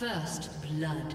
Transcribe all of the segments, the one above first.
First blood.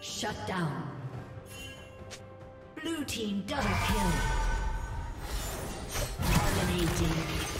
Shut down. Blue team double kill. Dominating.